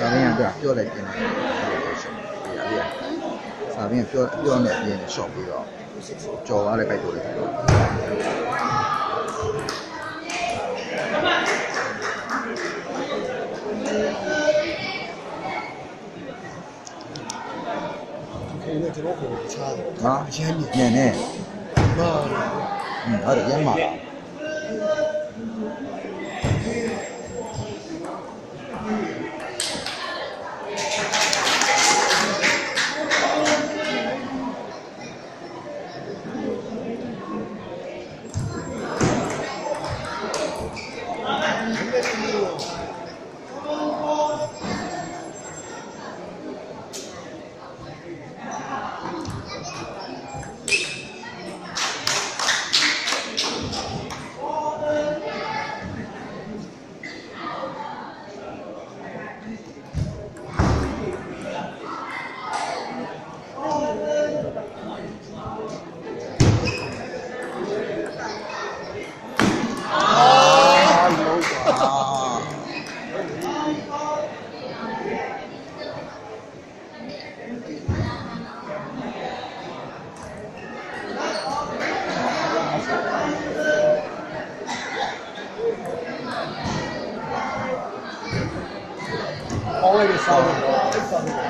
စာမင်းကပြောလိုက်တင်တယ်ရှော့ပြရပြစာမင်းပြောပြောနေပြင်းရှော့ပြီးတော့ကြော်သွားတဲ့ကြိုက်တော်လေးကိုယ်ကကျွန်တော်ကိုချားတယ်ဟာအရင်မြင်ညံနေမာอืมအဲ့ဒါရမ်းမှာလား All I saw